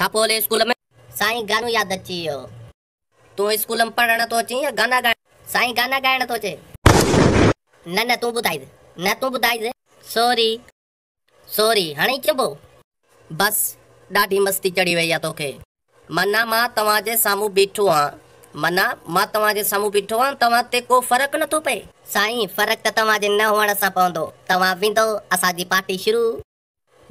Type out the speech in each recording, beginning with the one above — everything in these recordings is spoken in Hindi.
छापो ले स्कूल में साईं गानो यादि अची वियो तूं स्कूल में पढ़ण थो अची या गाना ॻाइण साईं गाना ॻाइण थो अचे न न तूं ॿुधाइजे न तूं ॿुधाइजे सॉरी सॉरी हाणे ई चइबो बस ॾाढी मस्ती चढ़ी वई आहे तोखे माना मां तव्हांजे साम्हूं बीठो आहियां माना मां तव्हांजे साम्हूं बीठो आहियां तव्हां ते को फ़र्क़ु नथो पए साईं फ़र्क़ु त तव्हांजे न हुअण सां पवंदो तव्हां वेंदो असांजी पार्टी शुरू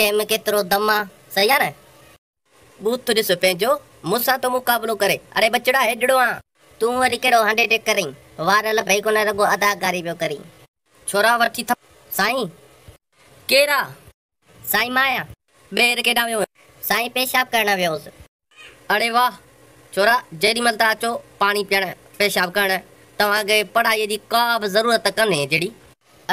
में केतिरो दम आहे सही आहे न? बूथ ॾिस पंहिंजो मूंसां तो मुक़ाबिलो करे। अरे बचड़ा हेॾड़ो आहे तूं वरी कहिड़ो हंडे टेक करीं? वार लभई कोन रगो अदाकारी पियो करीं। छोरा वठी थप। साईं? केरा? साईं माँ आहियाँ ॿेर केॾां साईं पेशाब करण वियोसि। अरे वाह, छोरा जेॾीमहिल तव्हां अचो पाणी पीअण पेशाब करणु तव्हांखे पढ़ाईअ जी का बि ज़रूरत कोन्हे जहिड़ी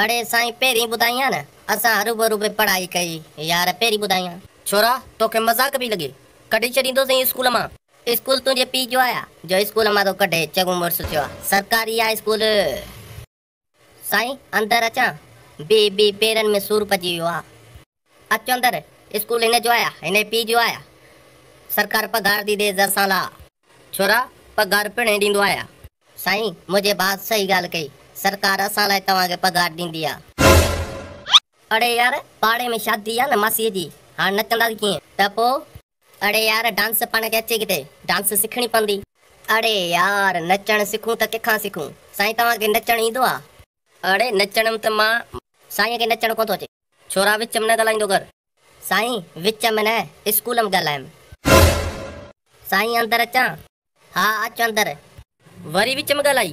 अड़े साईं पहिरीं ॿुधाई आहे न। असां हरू बि पढ़ाई कई, यार पहिरीं आहे छोरा, तोखे मज़ाक पई लॻे कढी छॾींदोसीं स्कूल माँ। स्कूल तुंहिंजे पीउ जो आया। जो स्कूल माँ थो कढे, चङो मुड़ुसु थियो आहे सरकारी आहे स्कूल। साईं, अंदरि अचां। बी बी, पेरनि में सूर पइजी वियो आहे अचो अंदरि। स्कूल हिन जो आया, हिन पीउ जो आया। सरकार पघार दी दे असां लाइ छोरा, पघार पिण ॾींदो आहियाँ साईं, मुंहिंजे भाउ सही ॻाल्हि कई। सरकार असां लाइ तव्हांखे पघार ॾींदी आहे यार, पाड़े में शादी आहे न मासीअ जी हाणे नचंदा कीअं त यार, डांस पाण खे अचे किथे डांस सिखणी पवंदी अड़े यार नचणु सिखूं त कंहिंखां सिखूं? साईं तव्हांखे नचणु ईंदो आहे अड़े नचण त माँ साईं खे नचणु अचे छोरा विच में न ॻाल्हाईंदो कर साईं, विच में न, स्कूल में ॻाल्हायमि साईं अंदरि अचां। हा, अचो अंदरि। वरी विच में ॻाल्हाई